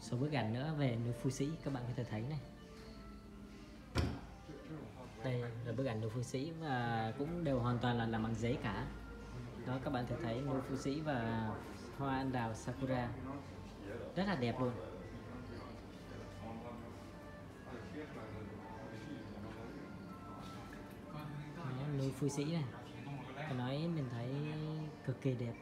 số bức ảnh nữa về núi Phú Sĩ, các bạn có thể thấy này. Đây là bức ảnh núi Phú Sĩ và cũng đều hoàn toàn là làm bằng giấy cả. Đó, các bạn có thể thấy núi Phú Sĩ và hoa anh đào Sakura. Rất là đẹp luôn. Núi Phú Sĩ này. Phải nói mình thấy cực kỳ đẹp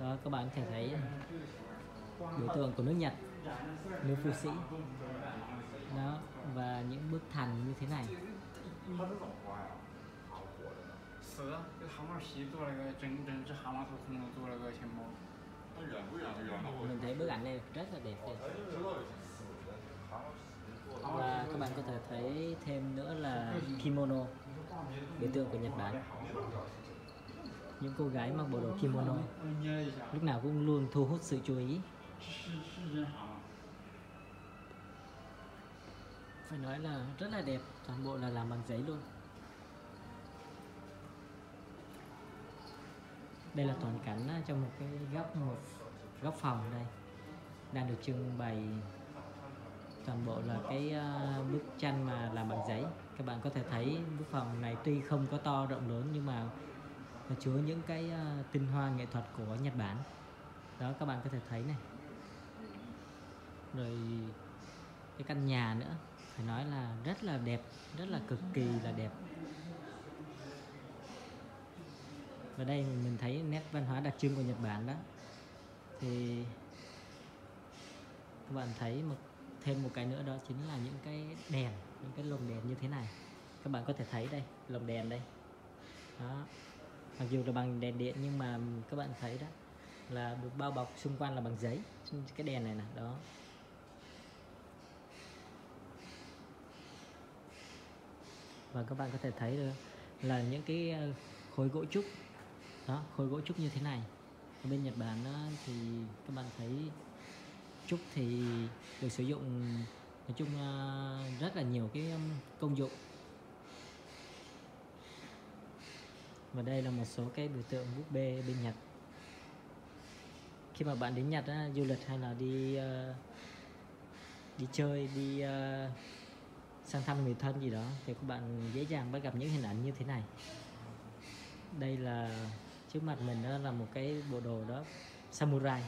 đó, các bạn có thể thấy biểu tượng của nước Nhật nữ phu sĩ. Đó, và những bức thành như thế này. Mình thấy bức ảnh này rất là đẹp đây. và các bạn có thể thấy thêm nữa là kimono, biểu tượng của Nhật Bản những cô gái mặc bộ đồ kimono, lúc nào cũng luôn thu hút sự chú ý. Phải nói là rất là đẹp, toàn bộ là làm bằng giấy luôn. Đây là toàn cảnh à, trong một cái góc, một góc phòng đây. Đang được trưng bày toàn bộ là cái à, bức tranh mà làm bằng giấy. Các bạn có thể thấy bức phòng này tuy không có to rộng lớn nhưng mà nó chứa những cái à, tinh hoa nghệ thuật của Nhật Bản. Đó, các bạn có thể thấy này. Rồi cái căn nhà nữa, phải nói là rất là đẹp, rất là cực kỳ là đẹp. Và đây mình thấy nét văn hóa đặc trưng của Nhật Bản đó. Thì các bạn thấy một, thêm một cái nữa đó chính là những cái đèn, những cái lồng đèn như thế này. Các bạn có thể thấy đây, lồng đèn đây. Đó mặc dù là bằng đèn điện nhưng mà các bạn thấy đó là được bao bọc xung quanh là bằng giấy cái đèn này nè đó. Và các bạn có thể thấy được là những cái ờ, khối gỗ trúc đó khối gỗ trúc như thế này. Ở bên Nhật Bản đó, thì các bạn thấy trúc thì được sử dụng nói chung ờ, rất là nhiều cái công dụng. Và đây là một số cái biểu tượng búp bê bên Nhật. Khi mà bạn đến Nhật á, du lịch hay là đi uh, đi chơi đi uh, sang thăm người thân gì đó thì các bạn dễ dàng bắt gặp những hình ảnh như thế này. Đây là trước mặt mình đó là một cái bộ đồ đó samurai.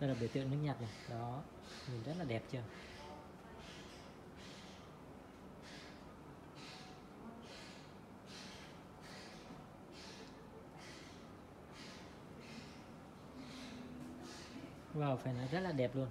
Đây là biểu tượng nước Nhật này. Đó nhìn rất là đẹp chưa? Wow, phải nói rất là đẹp luôn.